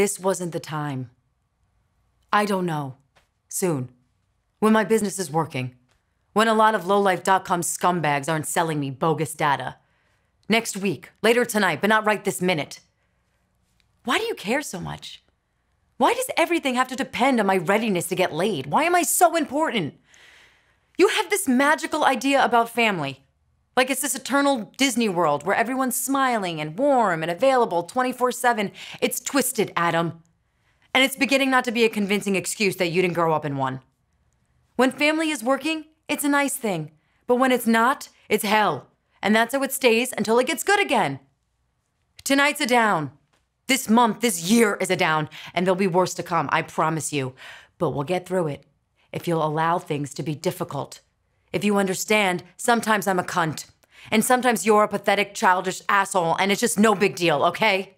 This wasn't the time. I don't know. Soon. When my business is working. When a lot of lowlife.com scumbags aren't selling me bogus data. Next week, later tonight, but not right this minute. Why do you care so much? Why does everything have to depend on my readiness to get laid? Why am I so important? You have this magical idea about family. Like it's this eternal Disney world where everyone's smiling and warm and available 24 7. It's twisted, Adam. And it's beginning not to be a convincing excuse that you didn't grow up in one. When family is working, it's a nice thing. But when it's not, it's hell. And that's how it stays until it gets good again. Tonight's a down. This month, this year is a down, and there'll be worse to come, I promise you. But we'll get through it if you'll allow things to be difficult. If you understand, sometimes I'm a cunt. And sometimes you're a pathetic, childish asshole, and it's just no big deal, okay?